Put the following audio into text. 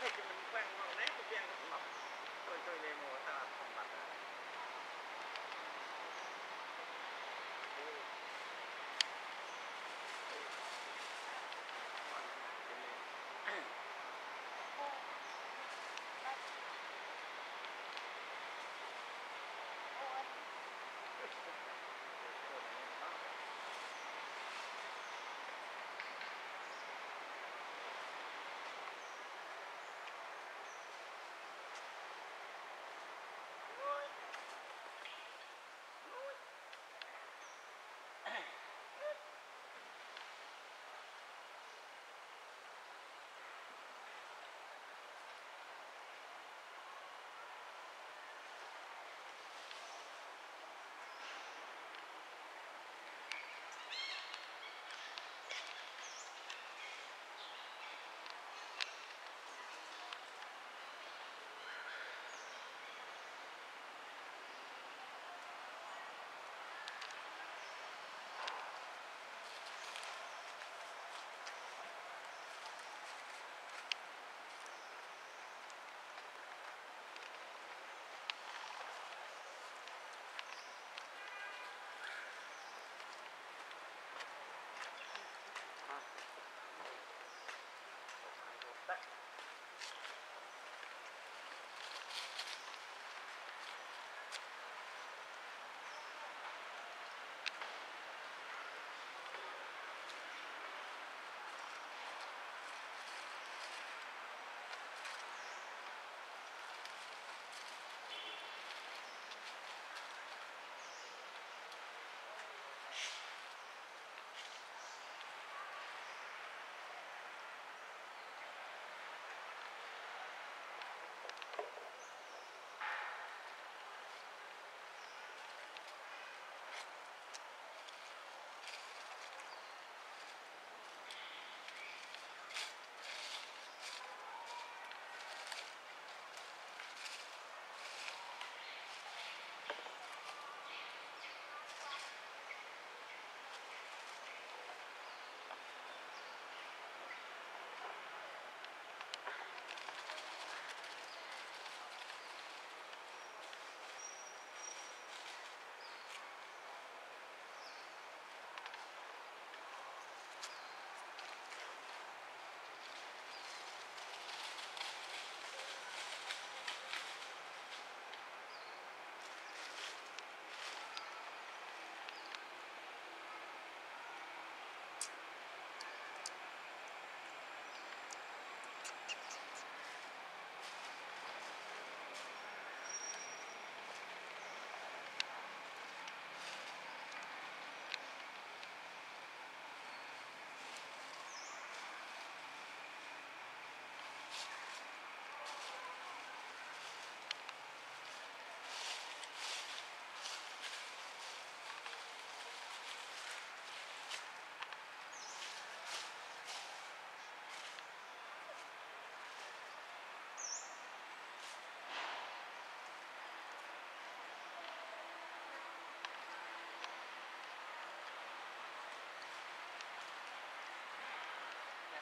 它就是门框嘛，那个边的门框，推推门，我打开门。